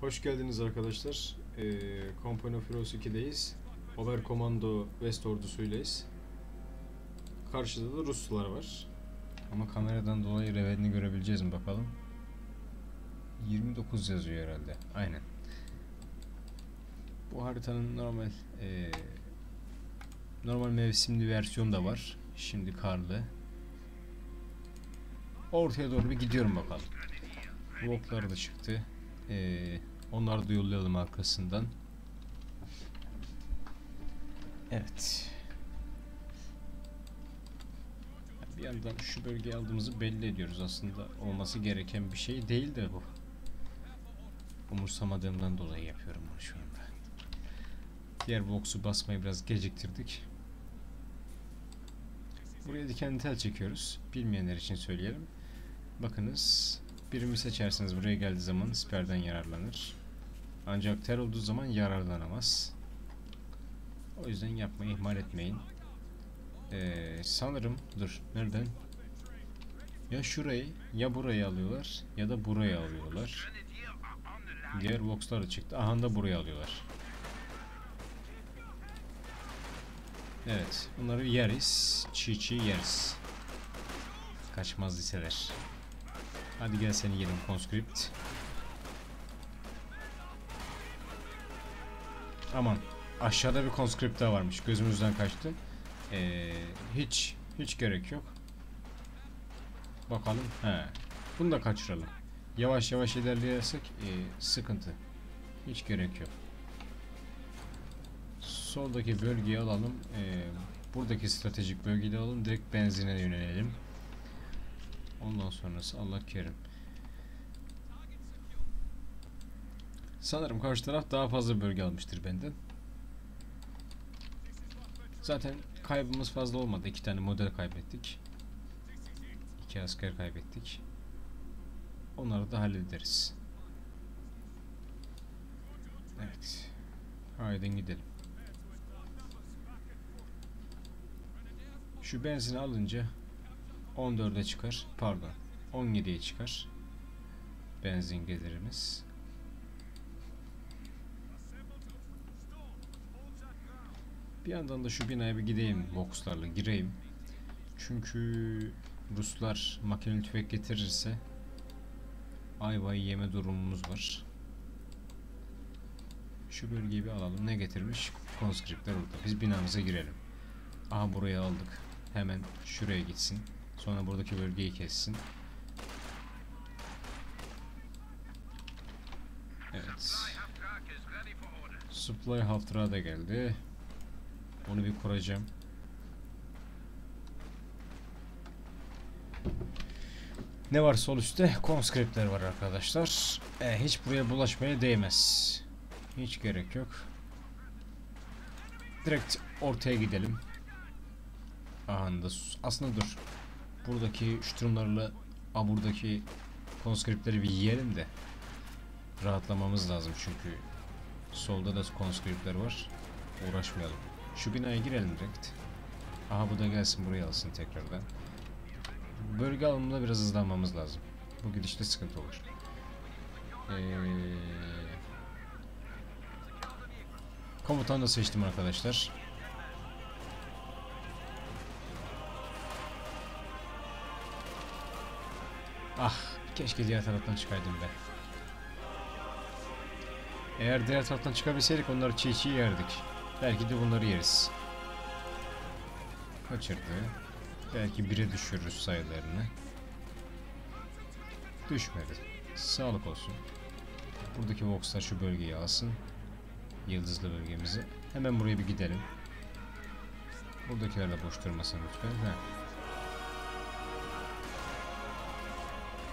Hoş geldiniz arkadaşlar. Ee, Company of Heroes 2'deyiz. Oberkommando West ordusuyleyiz. Karşıda da Ruslar var. Ama kameradan dolayı revenini görebileceğiz mi bakalım. 29 yazıyor herhalde. Aynen. Bu haritanın normal eee, normal mevsimli versiyonu da var. Şimdi karlı. Ortaya doğru bir gidiyorum bakalım. Bu oklar da çıktı. Eee onları da yollayalım arkasından. Evet. Bir yandan şu bölgeyi aldığımızı belli ediyoruz. Aslında olması gereken bir şey değil de bu. Umursamadığımdan dolayı yapıyorum bunu şu anda. Diğer box'u basmayı biraz geciktirdik. Buraya diken tel çekiyoruz. Bilmeyenler için söyleyelim. Bakınız birimi seçerseniz buraya geldiği zaman siperden yararlanır. Ancak tel olduğu zaman yararlanamaz. O yüzden yapmayı ihmal etmeyin. Ee, sanırım dur nereden? Ya şurayı ya burayı alıyorlar ya da burayı alıyorlar. Diğer boxlar da çıktı. Aha da burayı alıyorlar. Evet. Bunları yeriz. Çiğ çiğ yeriz. Kaçmaz liseler. Hadi gel seni yiyelim conscript. Aman. Aşağıda bir conscript daha varmış. Gözümüzden kaçtı. Ee, hiç hiç gerek yok. Bakalım. He. Bunu da kaçıralım. Yavaş yavaş ilerleyersek e, sıkıntı. Hiç gerek yok. Soldaki bölgeyi alalım. Ee, buradaki stratejik bölgeyi de alalım. Direkt benzine yönelelim. Ondan sonrası Allah kerim. Sanırım karşı taraf daha fazla bölge almıştır benden. Zaten kaybımız fazla olmadı. İki tane model kaybettik. İki asker kaybettik. Onları da hallederiz. Evet. Haydi gidelim. Şu benzini alınca 14'e çıkar. Pardon. 17'ye çıkar. Benzin gelirimiz. Bir yandan da şu binaya bir gideyim boxlarla gireyim. Çünkü Ruslar makineli tüfek getirirse ayvayı yeme durumumuz var. Şu bölgeyi bir alalım. Ne getirmiş? Conscriptler orada. Biz binamıza girelim. Aha burayı aldık. Hemen şuraya gitsin. Sonra buradaki bölgeyi kessin. Evet. Supply Haftıra da geldi. Onu bir kuracağım. Ne var sol üstte? Conscriptler var arkadaşlar. E, hiç buraya bulaşmaya değmez. Hiç gerek yok. Direkt ortaya gidelim. Aha da aslında dur. Buradaki şturumlarla a buradaki conscriptleri bir yiyelim de rahatlamamız lazım çünkü solda da conscriptler var. Uğraşmayalım. Şu binaya girelim direkt. Aha bu da gelsin buraya alsın tekrardan. Bölge alımında biraz hızlanmamız lazım. Bu gidişte sıkıntı olur. Ee, komutan da seçtim arkadaşlar. Ah keşke diğer taraftan çıkaydım be. Eğer diğer taraftan çıkabilseydik onları çiğ çiğ yerdik. Belki de bunları yeriz. Kaçırdı. Belki bire düşürürüz sayılarını. Düşmedi. Sağlık olsun. Buradaki Vox'lar şu bölgeyi alsın. Yıldızlı bölgemizi. Hemen buraya bir gidelim. Buradakiler de boş durmasın lütfen. Heh.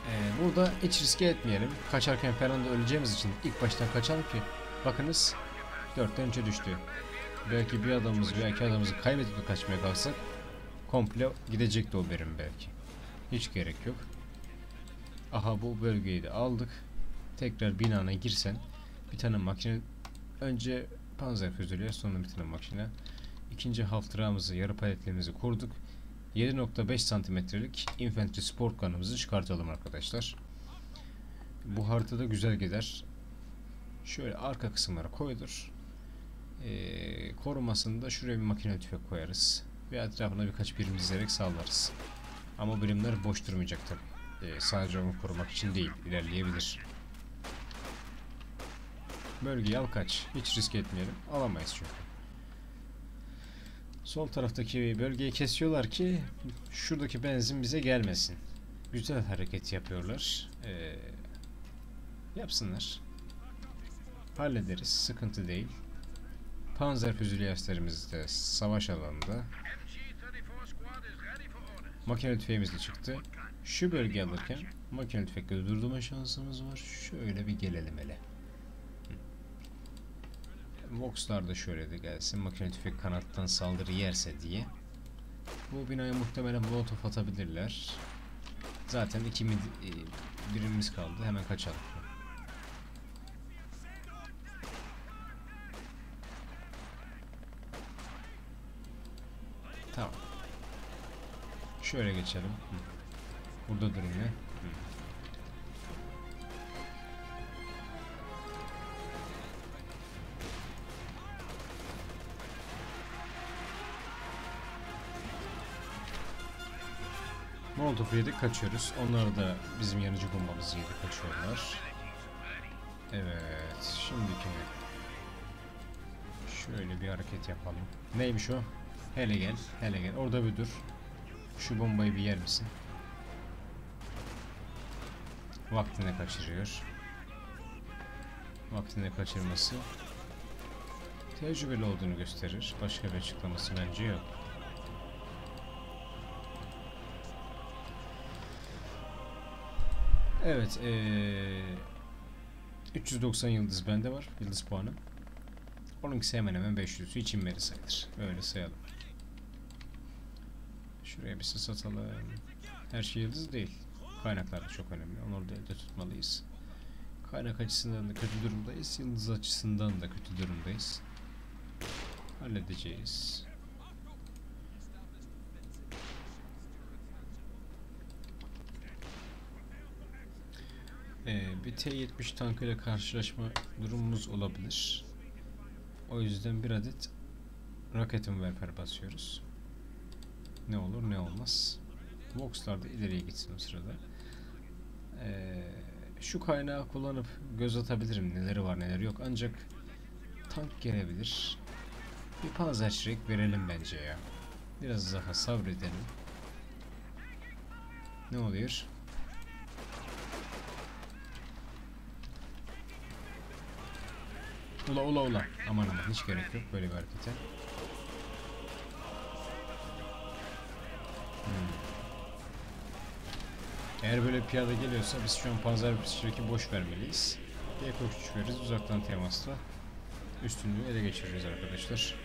Ee, burada hiç riske etmeyelim. Kaçarken falan da öleceğimiz için ilk baştan kaçalım ki bakınız 4'ten 3'e düştü. Belki bir adamımız veya iki adamımızı kaybedip kaçmaya kalksak komple gidecekti o birim belki. Hiç gerek yok. Aha bu bölgeyi de aldık. Tekrar binana girsen bir tane makine önce panzer füzeler sonra bir tane makine. İkinci haftıramızı yarı paletlerimizi kurduk. 7.5 santimetrelik infantry sport kanımızı çıkartalım arkadaşlar. Bu haritada güzel gider. Şöyle arka kısımlara koyulur. Ee, korumasını da şuraya bir makine tüfek koyarız. Ve etrafına birkaç birim dizerek sallarız. Ama birimler boş durmayacak tabi. Ee, sadece onu korumak için değil, ilerleyebilir. Bölgeyi al kaç. Hiç risk etmeyelim. Alamayız çünkü. Sol taraftaki bölgeyi kesiyorlar ki şuradaki benzin bize gelmesin. Güzel hareket yapıyorlar. Ee, yapsınlar. Hallederiz. Sıkıntı değil. Panzer füzüliyastlarımız da savaş alanında. Makine tüfeğimiz de çıktı. Şu bölge alırken makine tüfekle durdurma şansımız var. Şöyle bir gelelim hele. Vox'lar da şöyle de gelsin. Makine tüfek kanattan saldırı yerse diye. Bu binaya muhtemelen molotof atabilirler. Zaten iki e, birimimiz kaldı. Hemen kaçalım. Tamam. Şöyle geçelim. Burada durum ne? Hı. Molotof'u yedik kaçıyoruz. Onlar da bizim yanıcı bombamızı yedi kaçıyorlar. Evet şimdiki şöyle bir hareket yapalım. Neymiş o? Hele gel, hele gel. Orada bir dur. Şu bombayı bir yer misin? Vaktini kaçırıyor. Vaktini kaçırması tecrübeli olduğunu gösterir. Başka bir açıklaması bence yok. Evet, ee, 390 yıldız bende var, yıldız puanı. Onunkisi hemen hemen 500'ü için veri sayılır. Öyle sayalım. Şuraya bir sis atalım. Her şey yıldız değil. Kaynaklar da çok önemli. Onları da elde tutmalıyız. Kaynak açısından da kötü durumdayız. Yıldız açısından da kötü durumdayız. Halledeceğiz. Ee, bir T-70 tankıyla karşılaşma durumumuz olabilir. O yüzden bir adet Rocket Werfer basıyoruz. Ne olur ne olmaz. Vox'lar da ileriye gitsin o sırada. Ee, şu kaynağı kullanıp göz atabilirim neleri var neler yok ancak tank gelebilir. Bir panzerçilik verelim bence ya. Biraz daha sabredelim. Ne oluyor? Ula ula ula. Aman aman hiç gerek yok böyle bir harekete. Eğer böyle piyade geliyorsa biz şu an panzer bir boş vermeliyiz. G43 veririz uzaktan temasla. Üstünlüğü ele geçireceğiz arkadaşlar.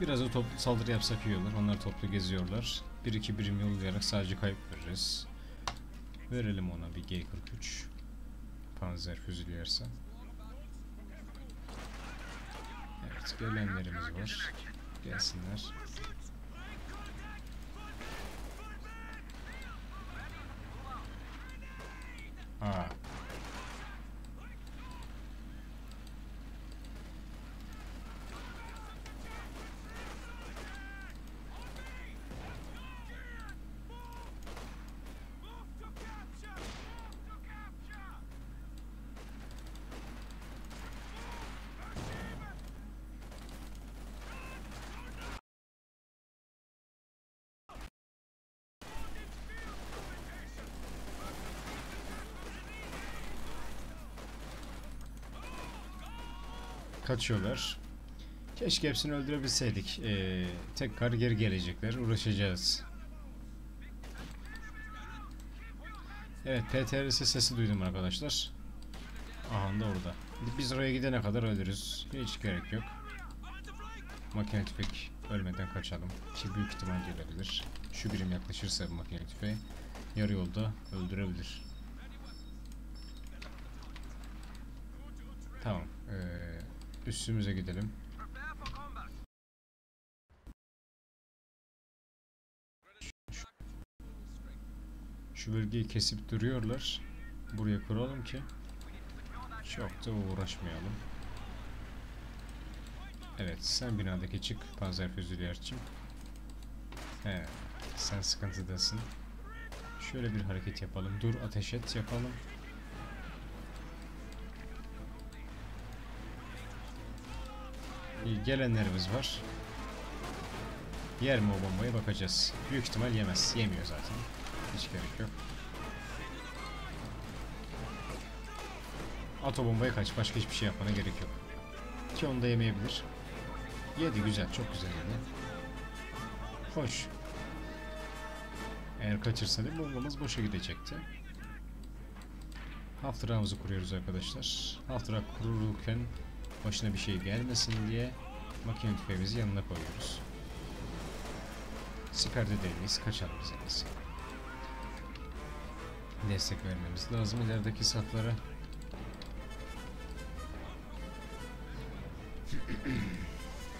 Biraz da toplu saldırı yapsak iyi olur. Onlar toplu geziyorlar. 1-2 birim yollayarak sadece kayıp veririz. Verelim ona bir G43. Panzer yersen. Evet gelenlerimiz var. Gelsinler. Aa. Kaçıyorlar. Keşke hepsini öldürebilseydik. Ee, tekrar geri gelecekler. Uğraşacağız. Evet PTRS sesi duydum arkadaşlar. Aha da orada. Biz oraya gidene kadar ölürüz. Hiç gerek yok. Makine tüfek ölmeden kaçalım. Ki büyük ihtimal gelebilir. Şu birim yaklaşırsa bu makine tüfeği yarı yolda öldürebilir. Tamam. Ee, üstümüze gidelim. Şu bölgeyi kesip duruyorlar. Buraya kuralım ki çok da uğraşmayalım. Evet sen binadaki çık panzer füzülerçim. He sen sıkıntıdasın. Şöyle bir hareket yapalım. Dur ateş et yapalım. Gelenlerimiz var. Yer mi o bombayı bakacağız. Büyük ihtimal yemez. Yemiyor zaten. Hiç gerek yok. At o bombayı kaç. Başka hiçbir şey yapmana gerek yok. Ki onu da yemeyebilir. Yedi güzel. Çok güzel yedi. Hoş. Eğer kaçırsaydı bombamız boşa gidecekti. Haftıramızı kuruyoruz arkadaşlar. Haftıra kurulurken başına bir şey gelmesin diye makine tüfeğimizi yanına koyuyoruz. Siperde değiliz. Kaçalım biz. Destek vermemiz lazım ilerideki satlara.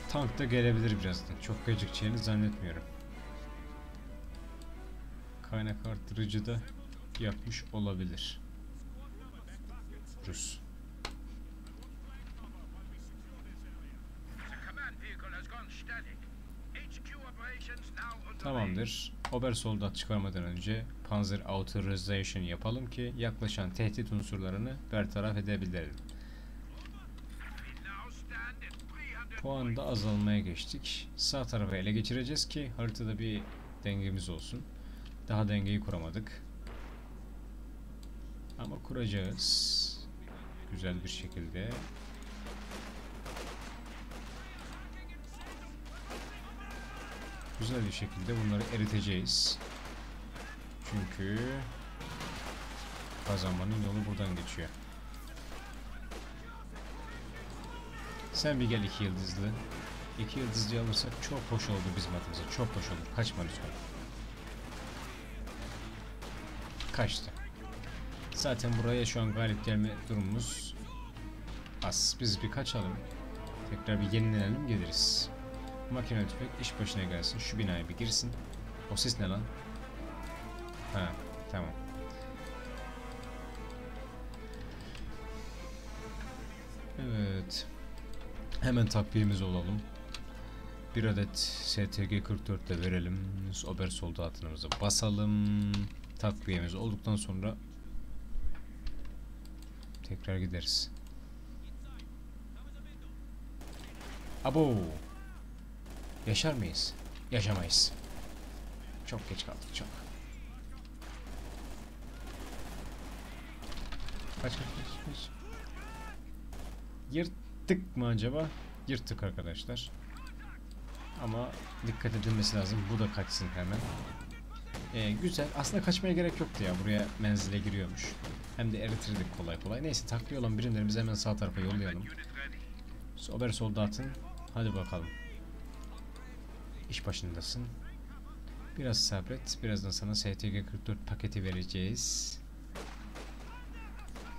Tank da gelebilir birazdan. Çok gecikeceğini zannetmiyorum. Kaynak artırıcı da yapmış olabilir. Rus. Tamamdır. Ober soldat çıkarmadan önce Panzer Authorization yapalım ki yaklaşan tehdit unsurlarını bertaraf edebilelim. Puan da azalmaya geçtik. Sağ tarafa ele geçireceğiz ki haritada bir dengemiz olsun. Daha dengeyi kuramadık. Ama kuracağız. Güzel bir şekilde. Güzel bir şekilde bunları eriteceğiz. Çünkü kazanmanın yolu buradan geçiyor. Sen bir gel iki yıldızlı. İki yıldızlı alırsak çok hoş oldu bizim adımıza. Çok hoş olur. Kaçma lütfen. Kaçtı. Zaten buraya şu an galip gelme durumumuz az. Biz bir kaçalım. Tekrar bir yenilenelim geliriz. Makine tüfek iş başına gelsin. Şu binaya bir girsin. O ses ne lan? Ha tamam. Evet. Hemen takviyemiz olalım. Bir adet STG 44 de verelim. Ober soldatımızı basalım. Takviyemiz olduktan sonra tekrar gideriz. Abo. Yaşar mıyız? Yaşamayız. Çok geç kaldık çok. Kaç kaç kaç kaç. Yırttık mı acaba? Yırttık arkadaşlar. Ama dikkat edilmesi lazım. Bu da kaçsın hemen. Ee, güzel. Aslında kaçmaya gerek yoktu ya. Buraya menzile giriyormuş. Hem de eritirdik kolay kolay. Neyse takviye olan birimlerimizi hemen sağ tarafa yollayalım. Ober soldatın. Hadi bakalım. İş başındasın. Biraz sabret. Birazdan sana STG 44 paketi vereceğiz.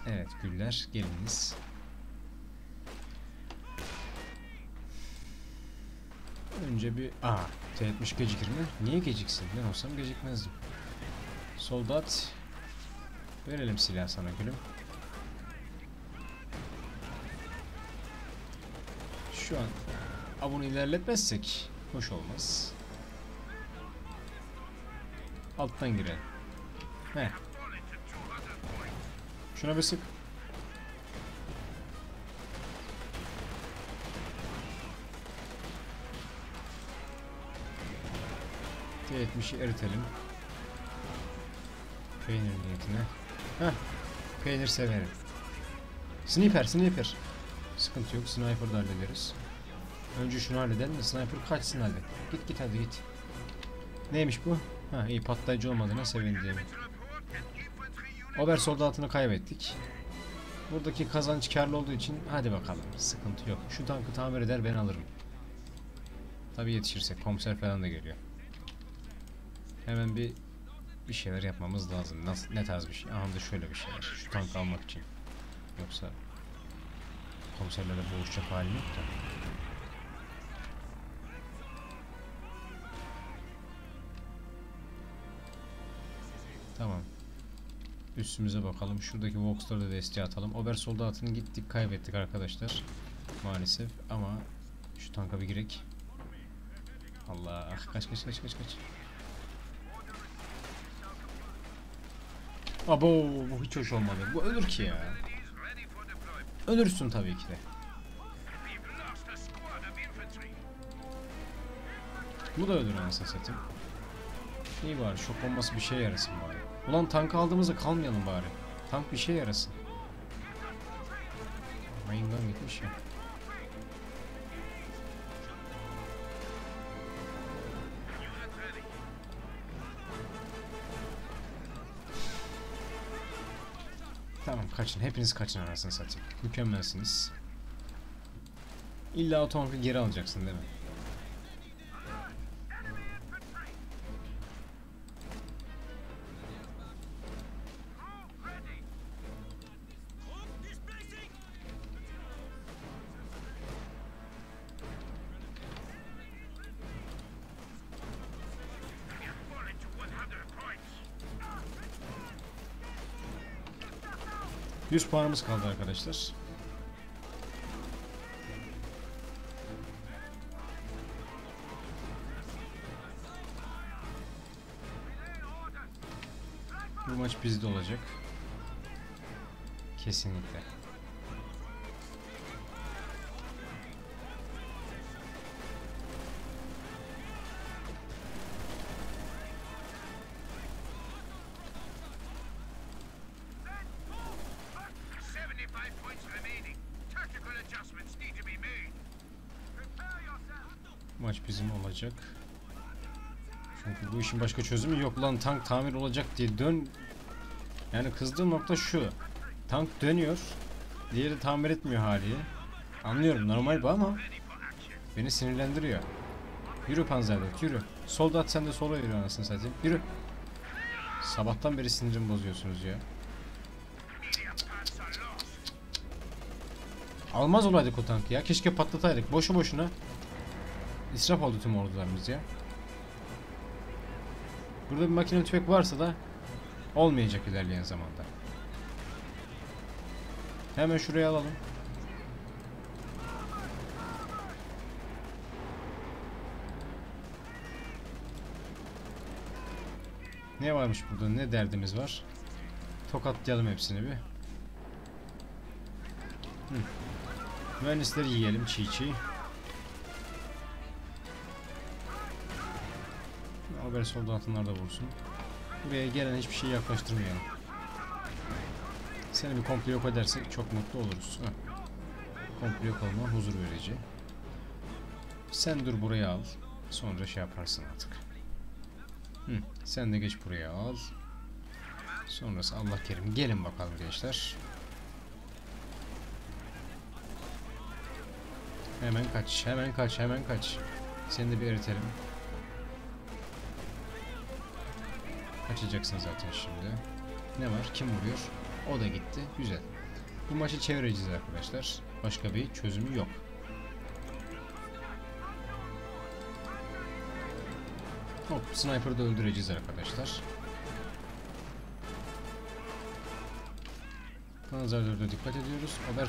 Evet güller geliniz. Önce bir... Aa T-70 gecikir mi? Niye geciksin? Ben olsam gecikmezdim. Soldat. Verelim silah sana gülüm. Şu an abunu ilerletmezsek hoş olmaz. Alttan girelim. Heh. Şuna bir sık. T70'i eritelim. Peynir niyetine. Heh. Peynir severim. Sniper, sniper. Sıkıntı yok. Sniper da hallederiz. Önce şunu halledelim de sniper kaçsın hadi. Git git hadi git. Neymiş bu? Ha iyi patlayıcı olmadığına sevindim. Ober soldatını kaybettik. Buradaki kazanç karlı olduğu için hadi bakalım. Sıkıntı yok. Şu tankı tamir eder ben alırım. Tabi yetişirsek. Komiser falan da geliyor. Hemen bir bir şeyler yapmamız lazım. Nasıl, ne tarz bir şey? Aha da şöyle bir şeyler. Şu tankı almak için. Yoksa komiserlerle boğuşacak halim yok da. Tamam. Üstümüze bakalım. Şuradaki Vox'ları da desteğe atalım. Ober soldatını gittik kaybettik arkadaşlar. Maalesef ama şu tanka bir girek. Allah ah, kaç kaç kaç kaç kaç. Abo bu hiç hoş olmadı. Bu ölür ki ya. Ölürsün tabii ki de. Bu da ölür anasını satayım. İyi bari şok bombası bir şey yarasın bari. Ulan tankı aldığımızda kalmayalım bari. Tank bir şey yarasın. Mayından gitmiş ya. Tamam kaçın. Hepiniz kaçın anasını satayım. Mükemmelsiniz. İlla o tankı geri alacaksın değil mi? Yüz puanımız kaldı arkadaşlar. Bu maç bizde olacak. Kesinlikle. İşin başka çözümü yok lan tank tamir olacak diye dön. Yani kızdığım nokta şu. Tank dönüyor. Diğeri tamir etmiyor haliyle. Anlıyorum normal bu ama beni sinirlendiriyor. Yürü Panzerlet yürü. Solda at sen de sola yürü anasını satayım. Yürü. Sabahtan beri sinirimi bozuyorsunuz ya. Almaz olaydık o tankı ya. Keşke patlataydık. Boşu boşuna. İsraf oldu tüm ordularımız ya. Burada bir makine tüfek varsa da olmayacak ilerleyen zamanda. Hemen şuraya alalım. Ne varmış burada? Ne derdimiz var? Tokatlayalım hepsini bir. Hı. Mühendisleri yiyelim çiğ çiğ. Haber soldatınlar da vursun. Buraya gelen hiçbir şey yaklaştırmayalım. Seni bir komple yok edersek çok mutlu oluruz. Heh. Komple yok olman huzur verici. Sen dur buraya al. Sonra şey yaparsın artık. Hı, sen de geç buraya al. Sonrası Allah kerim. Gelin bakalım gençler. Hemen kaç, hemen kaç, hemen kaç. Seni de bir eritelim. Kaçacaksın zaten şimdi. Ne var? Kim vuruyor? O da gitti. Güzel. Bu maçı çevireceğiz arkadaşlar. Başka bir çözümü yok. Hop, sniper'ı da öldüreceğiz arkadaşlar. Panzer 4'e dikkat ediyoruz. Haber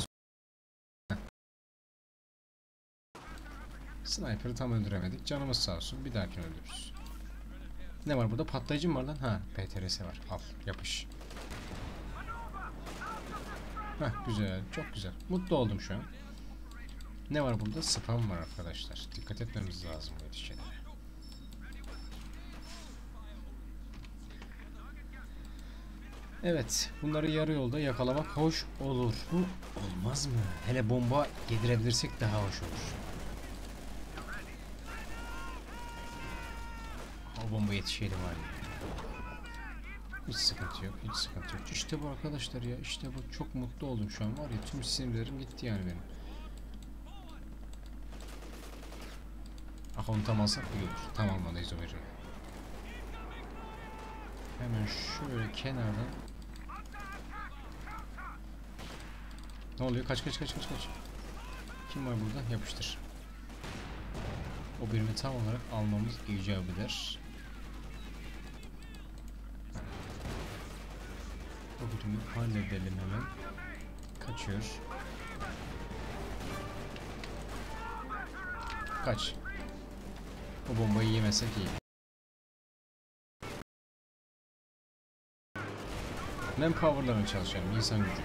Sniper'ı tam öldüremedik. Canımız sağ olsun. Bir dahakine öldürürüz. Ne var burada? Patlayıcı mı var lan? Ha, PTRS var. Al, yapış. Heh, güzel. Çok güzel. Mutlu oldum şu an. Ne var burada? Spam var arkadaşlar. Dikkat etmemiz lazım bu şeylere. Evet, bunları yarı yolda yakalamak hoş olur mu? Olmaz mı? Hele bomba yedirebilirsek daha hoş olur. O bomba yetişelim hali. Hiç sıkıntı yok, hiç sıkıntı yok. İşte bu arkadaşlar ya, işte bu. Çok mutlu oldum şu an var ya, tüm sinirlerim gitti yani benim. Ah onu tam alsak iyi olur. Tam almalıyız o birini. Hemen şöyle kenardan. Ne oluyor? Kaç kaç kaç kaç kaç. Kim var burada? Yapıştır. O birimi tam olarak almamız icap eder. O birimi halledelim hemen. Kaçıyor. Kaç. O bombayı yemesek iyi. Manpower'larına çalışalım. insan gücü.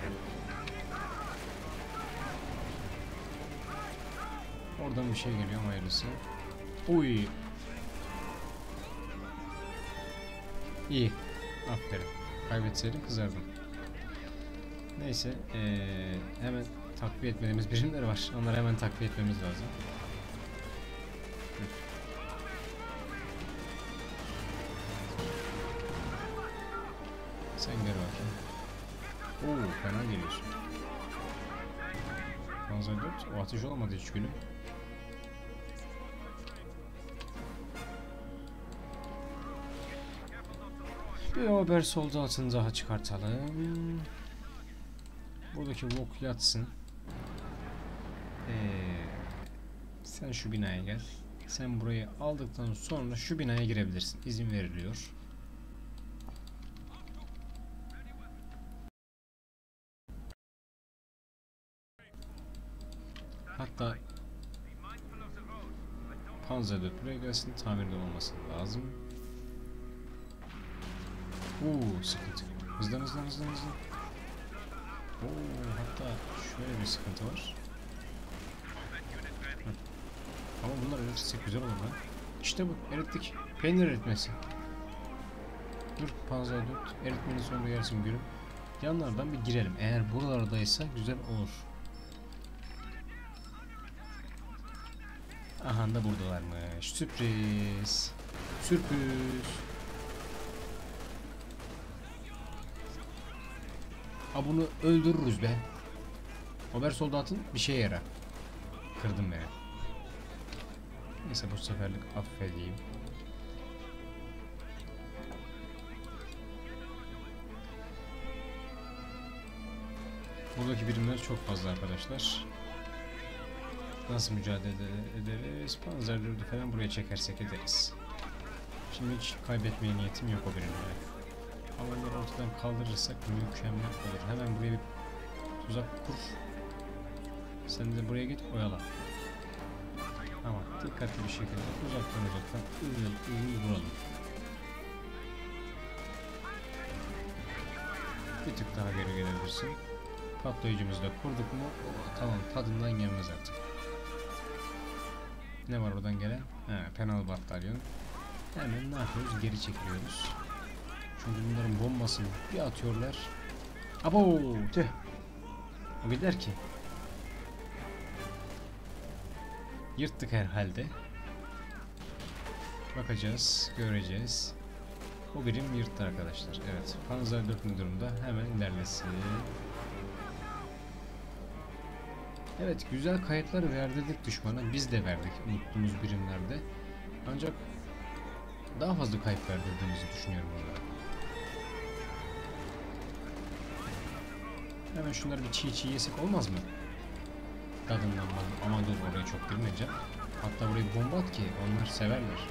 Oradan bir şey geliyor ama hayırlısı. Uy. İyi. Aferin. Kaybetseydim kızardım. Neyse. eee, hemen takviye etmediğimiz birimler var. Onları hemen takviye etmemiz lazım. Sen gel bakayım. Oo fena geliyorsun. Panzer 4 o ateş olmadı hiç gülüm. Bir haber soldatını daha çıkartalım. Buradaki Vok yatsın. Ee, sen şu binaya gel. Sen burayı aldıktan sonra şu binaya girebilirsin. İzin veriliyor. Hatta Panzer 4 buraya gelsin. Tamirde olması lazım. Oo sıkıntı. Hızlan hızlan hızlan hızlan. Oo hatta şöyle bir sıkıntı var. Hı. Ama bunlar eritirsek güzel olur lan. İşte bu erittik. Peynir eritmesi. Dur Panzer 4 eritmenin sonunda gelsin gülüm. Yanlardan bir girelim. Eğer buralardaysa güzel olur. Aha da buradalarmış. Sürpriz. Sürpriz. Ha bunu öldürürüz be. Haber soldatın bir şeye yarar. Kırdım beni. Neyse bu seferlik affedeyim. Buradaki birimler çok fazla arkadaşlar. Nasıl mücadele ederiz? Panzer 4'ü falan buraya çekersek ederiz. Şimdi hiç kaybetmeye niyetim yok o birimlere. Havaları ortadan kaldırırsak mükemmel olur. Hemen buraya bir tuzak kur. Sen de buraya git oyala. Ama dikkatli bir şekilde uzaktan uzaktan ıvıl ıvıl vuralım. Bir tık daha geri gelebilirsin. Patlayıcımızı da kurduk mu? Oo, tamam tadından yenmez artık. Ne var oradan gelen? He, penal batalyon. Hemen ne yapıyoruz? Geri çekiliyoruz. Çünkü bunların bombasını bir atıyorlar. Abo tüh. O gider ki. Yırttık herhalde. Bakacağız, göreceğiz. O birim yırttı arkadaşlar. Evet, Panzer 4 ne durumda? Hemen ilerlesin. Evet, güzel kayıtlar verdirdik düşmana. Biz de verdik unuttuğumuz birimlerde. Ancak daha fazla kayıp verdirdiğimizi düşünüyorum onlara. Hemen şunları bir çiğ çiğ yesek olmaz mı? Tadından aman, aman dur oraya çok girmeyeceğim. Hatta burayı bomba at ki onlar severler.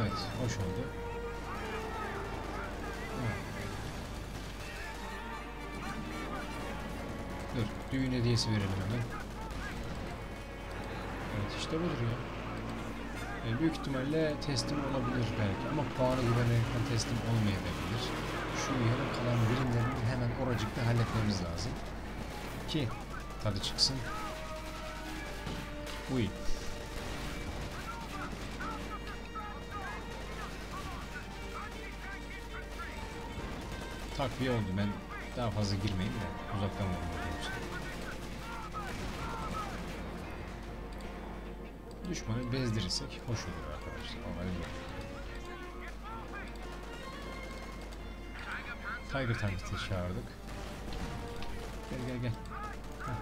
Evet, hoş oldu. Dur, düğün hediyesi verelim hemen. Evet, işte budur ya. E, büyük ihtimalle teslim olabilir belki ama puanı güvenerekten teslim olmayabilir. Şu yarım kalan birimlerini hemen oracıkta halletmemiz lazım. Ki tadı çıksın. Uy. Takviye oldu ben daha fazla girmeyeyim de uzaktan vurayım. Düşmanı bezdirirsek hoş olur arkadaşlar. Olay bu. Tiger Tank'ı çağırdık. Gel gel gel. Heh.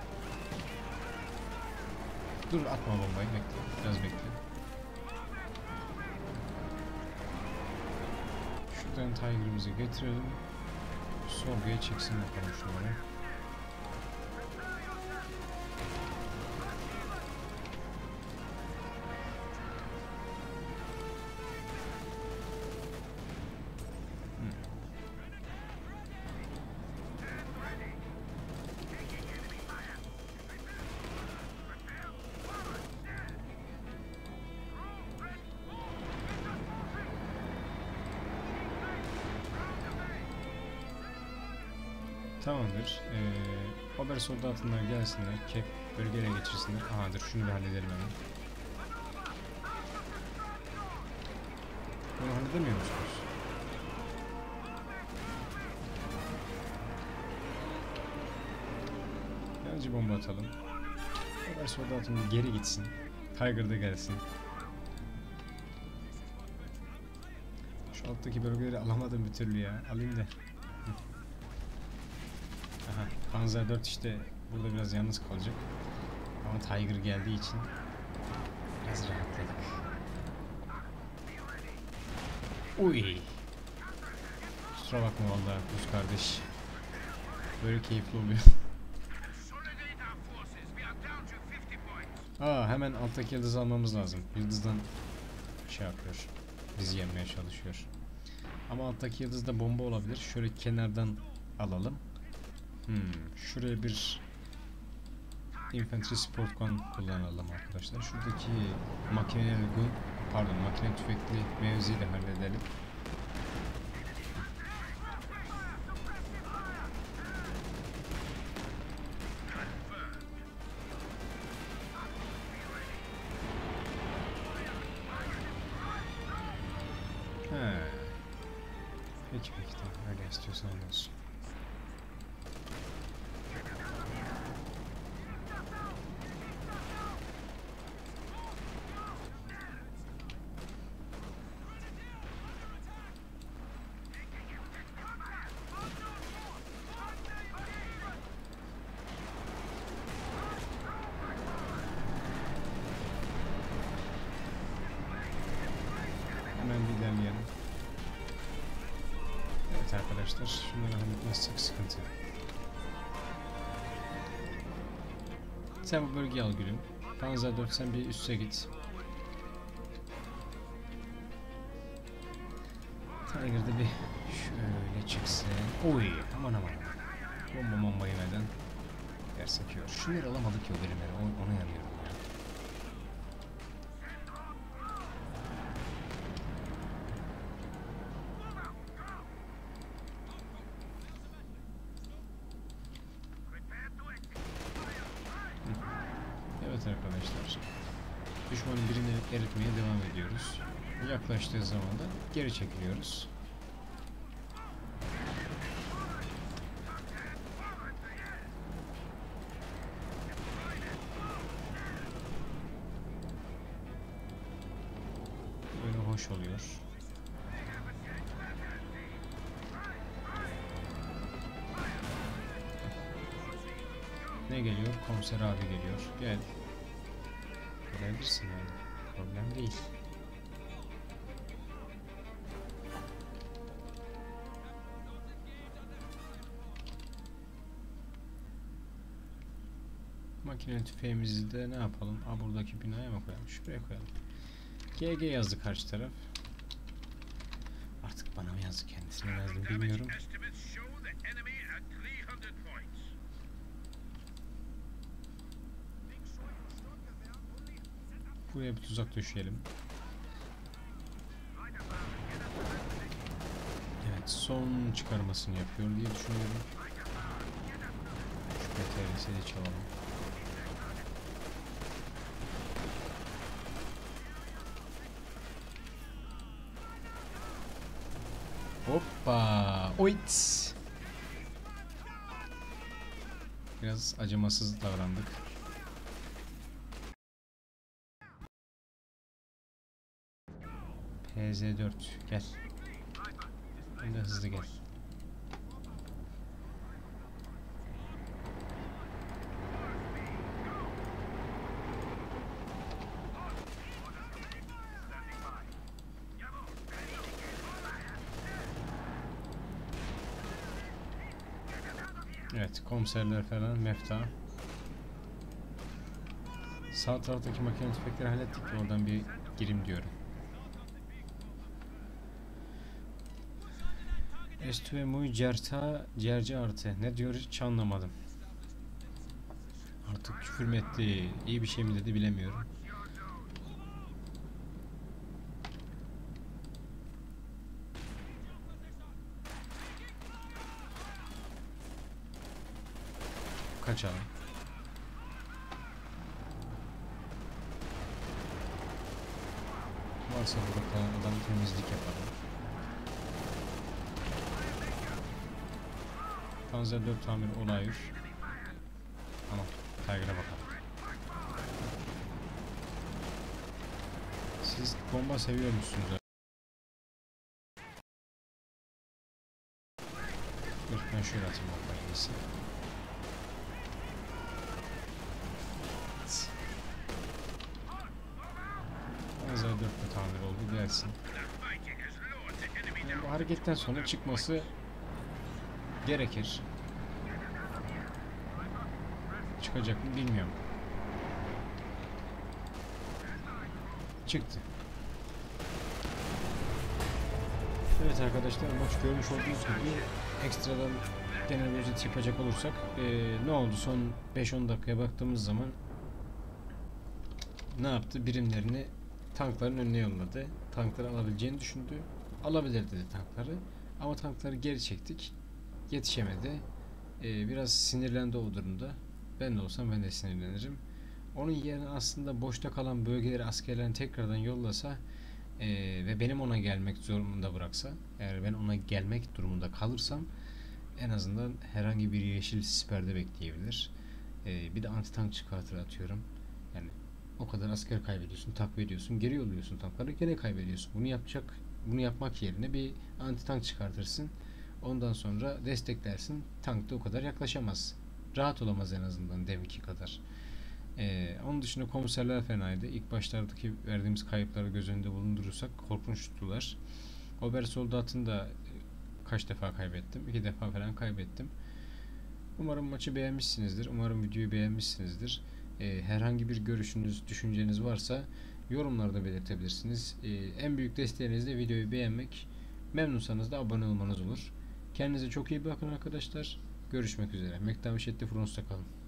Dur atma bombayı bekle. Biraz bekle. Şuradan Tiger'ımızı getirelim. Sorguya çeksin bakalım şunları. Haber soldatından gelsinler. Kep bölgeye geçirsinler. Aha dur şunu bir halledelim hemen. Bunu halledemiyor musunuz? Birazcık bomba atalım. Haber soldatım geri gitsin. Tiger da gelsin. Şu alttaki bölgeleri alamadım bir türlü ya. Alayım da. Hı. Aha, Panzer 4 işte burada biraz yalnız kalacak. Ama Tiger geldiği için biraz rahatladık. Uy. Kusura bakma vallahi Rus kardeş. Böyle keyifli oluyor. Consolidate our forces. We are down to 50 points. Aa hemen alttaki yıldızı almamız lazım. Yıldızdan şey yapıyor. Bizi yenmeye çalışıyor. Ama alttaki yıldızda bomba olabilir. Şöyle kenardan alalım. Hmm, şuraya bir infantry sport gun kullanalım arkadaşlar. Şuradaki makineli gun, pardon makine tüfekli mevziyi de halledelim. He. Peki peki tamam öyle istiyorsan olsun. Sen bu bölgeyi al gülüm. Panzer 4 sen bir üste git. Tiger'da bir şöyle çıksın. Oy aman aman. Bomba bomba yemeden yer sekiyor. Şunları alamadık ya o birimleri. O- Ona yanıyorum ya. Prepare to execute. Evet arkadaşlar. Düşmanın birini eritmeye devam ediyoruz. Yaklaştığı zaman da geri çekiliyoruz. Böyle hoş oluyor. Ne geliyor? Komiser abi geliyor. Gel. Gelebilirsin yani. Problem değil. Makine tüfeğimizi de ne yapalım? Aa buradaki binaya mı koyalım? Şuraya koyalım. GG yazdı karşı taraf. Artık bana mı yazdı kendisine mi yazdı bilmiyorum. Damage estimates show the enemy at 300 points. Buraya bir tuzak döşeyelim. Evet son çıkarmasını yapıyor diye düşünüyorum. Şu PTRS'i de çalalım. Oit! Biraz acımasız davrandık. PZ4 gel. Hem de hızlı gel. Evet, komiserler falan, mefta. Sağ taraftaki makine tüfekleri hallettik de oradan bir girim diyorum. Estu muy certa cerce artı. Ne diyor hiç anlamadım. Artık küfür mü etti, iyi bir şey mi dedi bilemiyorum. Kaçalım. Varsa adam temizlik yapalım. Panzer 4 tamir olay Tamam. Tiger'a bakalım. Siz bomba seviyor musunuz? Dur ben şöyle atayım bombayı en iyisi. Panzer 4 de tamir oldu gelsin. Fighting has lured the enemy Yani bu hareketten sonra çıkması gerekir. Çıkacak mı bilmiyorum. Çıktı. Evet arkadaşlar maç görmüş olduğunuz gibi ekstradan genel bir özet yapacak olursak eee, ne oldu son 5-10 dakikaya baktığımız zaman ne yaptı? Birimlerini tankların önüne yolladı. Tankları alabileceğini düşündü. Alabilir dedi tankları. Ama tankları geri çektik. Yetişemedi. Ee, biraz sinirlendi o durumda. Ben de olsam ben de sinirlenirim. Onun yerine aslında boşta kalan bölgeleri askerlerini tekrardan yollasa ee, ve benim ona gelmek zorunda bıraksa eğer ben ona gelmek durumunda kalırsam en azından herhangi bir yeşil siperde bekleyebilir. Ee, bir de anti tank çıkartır atıyorum. Yani o kadar asker kaybediyorsun, takviye ediyorsun, geri yolluyorsun tankları, gene kaybediyorsun. Bunu yapacak, bunu yapmak yerine bir anti tank çıkartırsın. Ondan sonra desteklersin. Tank da o kadar yaklaşamaz. Rahat olamaz en azından deminki kadar. Ee, onun dışında komiserler fenaydı. İlk başlardaki verdiğimiz kayıpları göz önünde bulundurursak korkunç tuttular. Ober soldatını da e, kaç defa kaybettim? İki defa falan kaybettim. Umarım maçı beğenmişsinizdir. Umarım videoyu beğenmişsinizdir. Ee, herhangi bir görüşünüz, düşünceniz varsa yorumlarda belirtebilirsiniz. Ee, en büyük desteğiniz de videoyu beğenmek. Memnunsanız da abone olmanız olur. Kendinize çok iyi bakın arkadaşlar. Görüşmek üzere. Mektam Şetti Frons'ta kalın.